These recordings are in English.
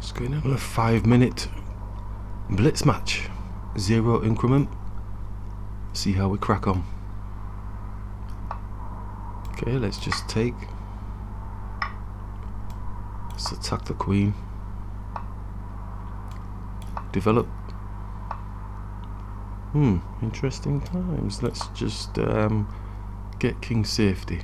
Let's go in a five minute blitz match. Zero increment. See how we crack on. Okay, let's just take. Let's attack the queen. Develop. Hmm, interesting times. Let's just um, get king safety.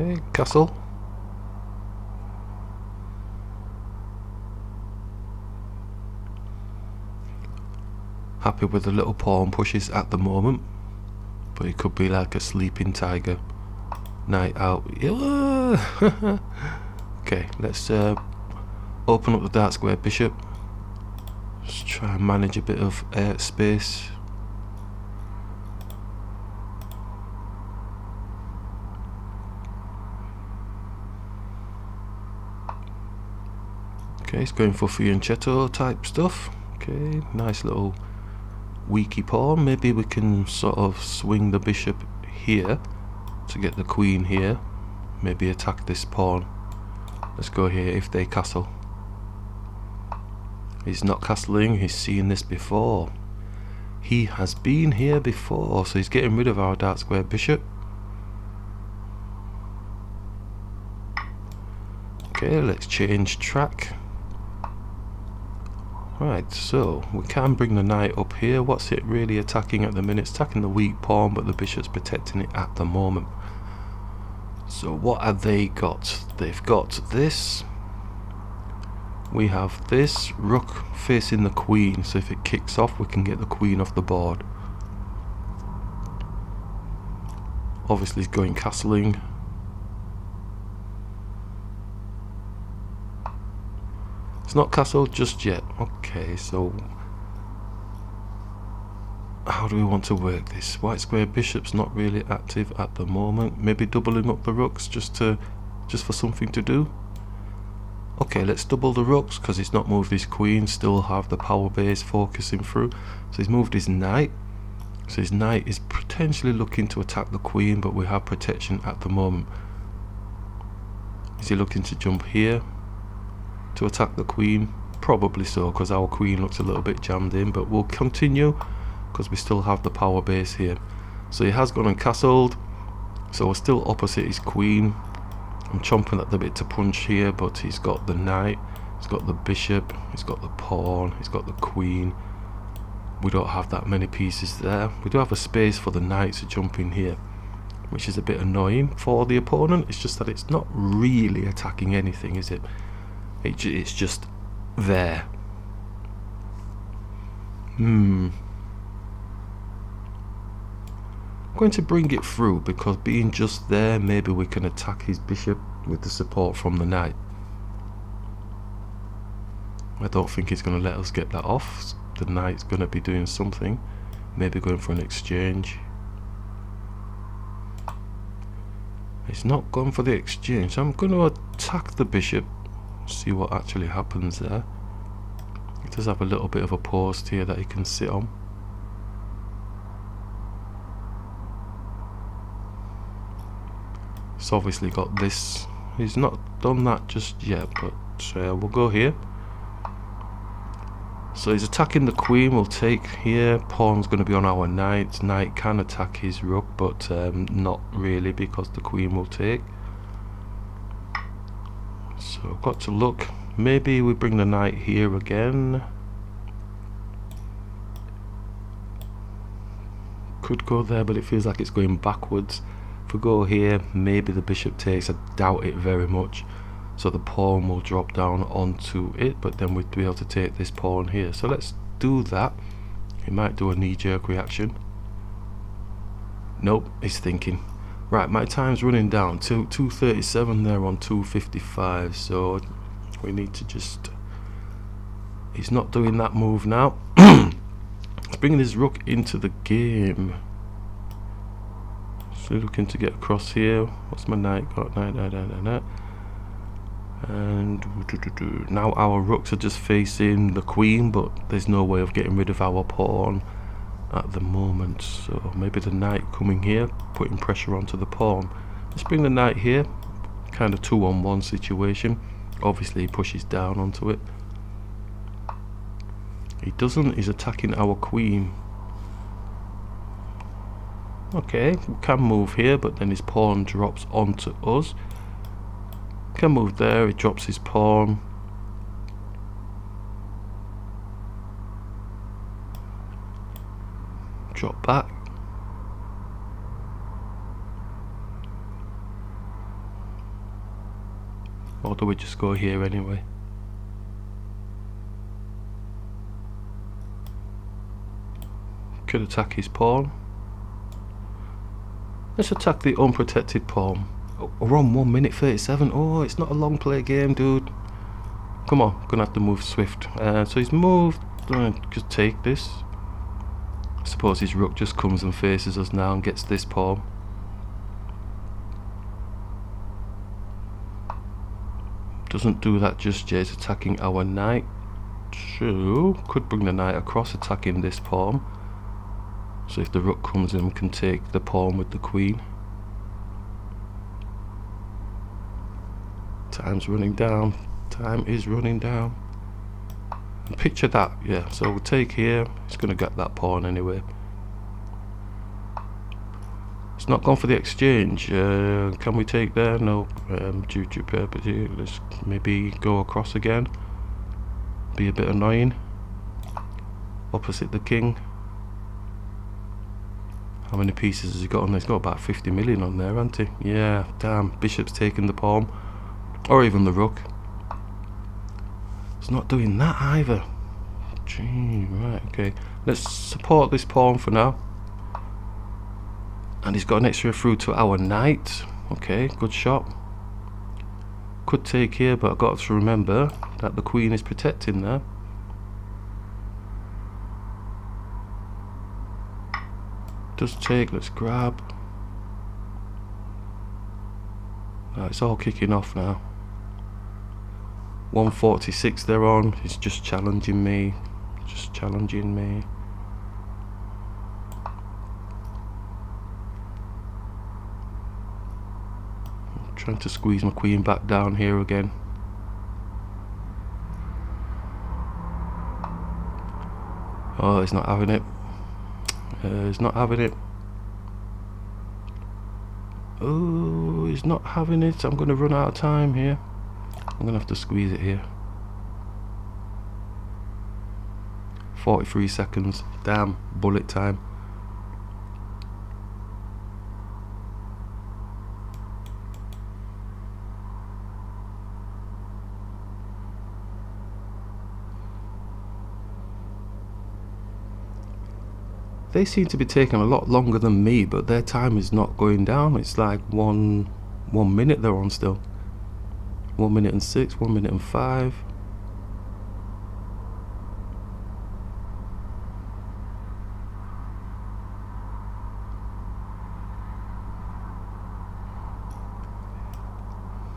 Okay, castle. Happy with the little pawn pushes at the moment, but it could be like a sleeping tiger. Night out. okay, let's uh, open up the dark square bishop. Let's try and manage a bit of uh, space. Okay, it's going for fianchetto type stuff. Okay, nice little weaky pawn. Maybe we can sort of swing the bishop here to get the queen here. Maybe attack this pawn. Let's go here if they castle. He's not castling, he's seen this before. He has been here before, so he's getting rid of our dark square bishop. Okay, let's change track. Right, so we can bring the knight up here. What's it really attacking at the minute? It's attacking the weak pawn, but the bishop's protecting it at the moment. So what have they got? They've got this. We have this rook facing the queen, so if it kicks off, we can get the queen off the board. Obviously, it's going castling. It's not castle just yet. Okay, so how do we want to work this? White square bishop's not really active at the moment. Maybe doubling up the rooks just to just for something to do. Okay, let's double the rooks because he's not moved his queen. Still have the power base focusing through. So he's moved his knight. So his knight is potentially looking to attack the queen, but we have protection at the moment. Is he looking to jump here? To attack the queen? Probably so, because our queen looks a little bit jammed in, but we'll continue because we still have the power base here. So he has gone and castled, so we're still opposite his queen. I'm chomping at the bit to punch here, but he's got the knight, he's got the bishop, he's got the pawn, he's got the queen. We don't have that many pieces there. We do have a space for the knight to jump in here, which is a bit annoying for the opponent. It's just that it's not really attacking anything, is it? It, it's just there. Hmm. I'm going to bring it through because being just there, maybe we can attack his bishop with the support from the knight. I don't think he's going to let us get that off. The knight's going to be doing something. Maybe going for an exchange. He's not gone for the exchange. I'm going to attack the bishop see what actually happens there. It does have a little bit of a post here that he can sit on. It's obviously got this. He's not done that just yet, but uh, we'll go here. So he's attacking the queen, we'll take here, pawn's going to be on our knight, knight can attack his rook, but um, not really because the queen will take. So I've got to look. Maybe we bring the knight here again. Could go there, but it feels like it's going backwards. If we go here, maybe the bishop takes. I doubt it very much. So the pawn will drop down onto it, but then we'd be able to take this pawn here. So let's do that. He might do a knee-jerk reaction. Nope, he's thinking. Right, my time's running down to 237 there on 255, so we need to just... He's not doing that move now. He's bringing his rook into the game. So looking to get across here. What's my knight got? Knight, knight, knight, knight. And now our rooks are just facing the queen, but there's no way of getting rid of our pawn at the moment. So maybe the knight coming here, putting pressure onto the pawn. Let's bring the knight here, kind of two on one situation. Obviously he pushes down onto it. He doesn't, he's attacking our queen. Okay, we can move here, but then his pawn drops onto us. Can move there, he drops his pawn. Drop back. Or do we just go here anyway? Could attack his pawn. Let's attack the unprotected pawn. Oh, we're on 1 minute 37. Oh, it's not a long play game, dude. Come on, gonna have to move swift. Uh, so he's moved. Just take this. I suppose his rook just comes and faces us now and gets this pawn. Doesn't do that just yet, it's attacking our knight. True, could bring the knight across attacking this pawn. So if the rook comes in, we can take the pawn with the queen. Time's running down. Time is running down. Picture that, yeah. So we'll take here. It's to get that pawn anyway. It's not gone for the exchange. Uh, can we take there? No. Um, due to perpetuity. Let's maybe go across again. Be a bit annoying. Opposite the king. How many pieces has he got on there? He's got about 50 million on there, hasn't he? Yeah, damn. Bishop's taking the pawn. Or even the rook. Not doing that either. Gee, right, okay. Let's support this pawn for now. And he's got an extra through to our knight. Okay, good shot. Could take here, but I've got to remember that the queen is protecting there. Does take, let's grab. Oh, it's all kicking off now. 146 they're on. He's just challenging me. Just challenging me. I'm trying to squeeze my queen back down here again. Oh, he's not having it. Uh, he's not having it. Oh, he's not having it. I'm going to run out of time here. I'm to have to squeeze it here. 43 seconds. Damn, bullet time. They seem to be taking a lot longer than me, but their time is not going down. It's like one one minute they're on still. One minute and six, one minute and five.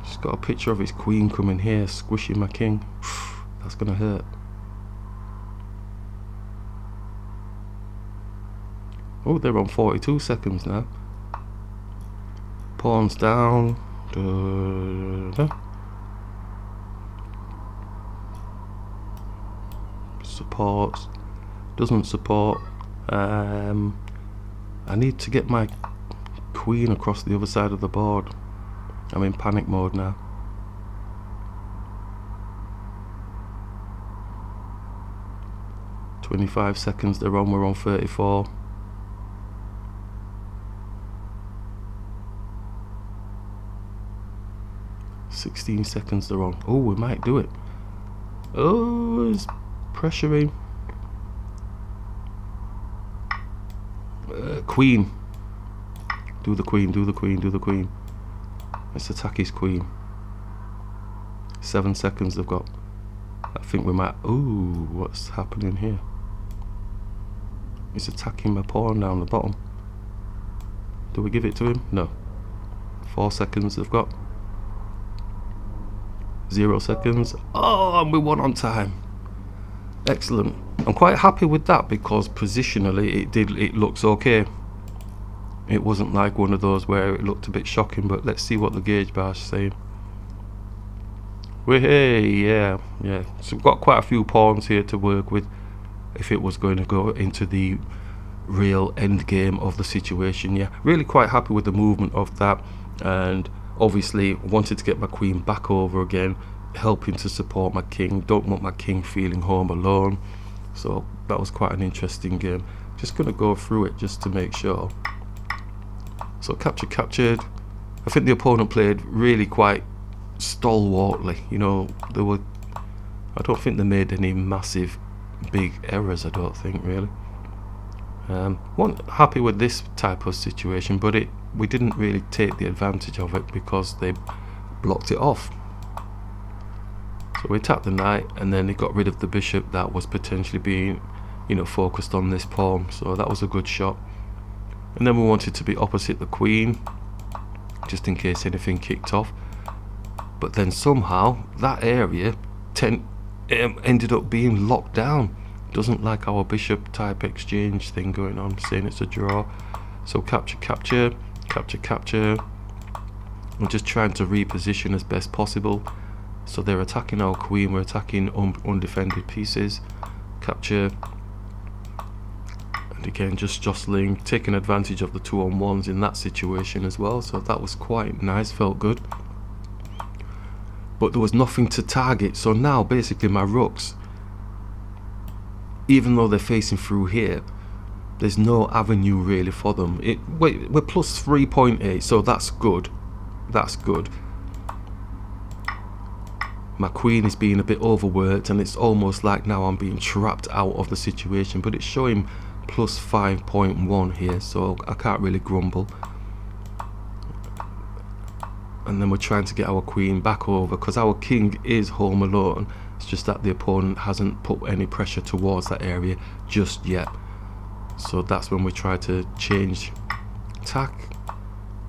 Just got a picture of his queen coming here, squishing my king. That's gonna hurt. Oh, they're on 42 seconds now. Pawns down. Supports. Doesn't support. Um, I need to get my queen across the other side of the board. I'm in panic mode now. Twenty-five seconds. They're on. We're on thirty-four. 16 seconds they're on. Oh, we might do it. Oh, it's pressuring. Uh, queen. Do the queen, do the queen, do the queen. Let's attack his queen. Seven seconds they've got. I think we might... Ooh, what's happening here? He's attacking my pawn down the bottom. Do we give it to him? No. Four seconds they've got. zero seconds. Oh, and we won on time. Excellent. I'm quite happy with that because positionally it did it looks okay. It wasn't like one of those where it looked a bit shocking, but let's see what the gauge bar's saying. We're hey, yeah, yeah. So we've got quite a few pawns here to work with if it was going to go into the real end game of the situation. Yeah, really quite happy with the movement of that and obviously wanted to get my queen back over again helping to support my king. Don't want my king feeling home alone. So that was quite an interesting game. Just gonna go through it just to make sure. So capture captured. I think the opponent played really quite stalwartly you know. They were I don't think they made any massive big errors I don't think really. Um, wasn't happy with this type of situation but it we didn't really take the advantage of it because they blocked it off. So we attacked the knight and then he got rid of the bishop that was potentially being you know focused on this pawn. So that was a good shot. And then we wanted to be opposite the queen just in case anything kicked off. But then somehow that area ten, um, ended up being locked down. Doesn't like our bishop type exchange thing going on saying it's a draw. So capture capture capture capture. I'm just trying to reposition as best possible so they're attacking our queen we're attacking un undefended pieces capture and again just jostling taking advantage of the two on ones in that situation as well so that was quite nice felt good but there was nothing to target so now basically my rooks even though they're facing through here there's no avenue really for them. It wait, we're plus 3.8, so that's good. That's good. My queen is being a bit overworked and it's almost like now I'm being trapped out of the situation, but it's showing plus 5.1 here, so I can't really grumble. And then we're trying to get our queen back over because our king is home alone. It's just that the opponent hasn't put any pressure towards that area just yet so that's when we try to change tack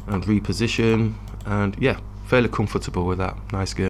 and reposition and yeah fairly comfortable with that nice game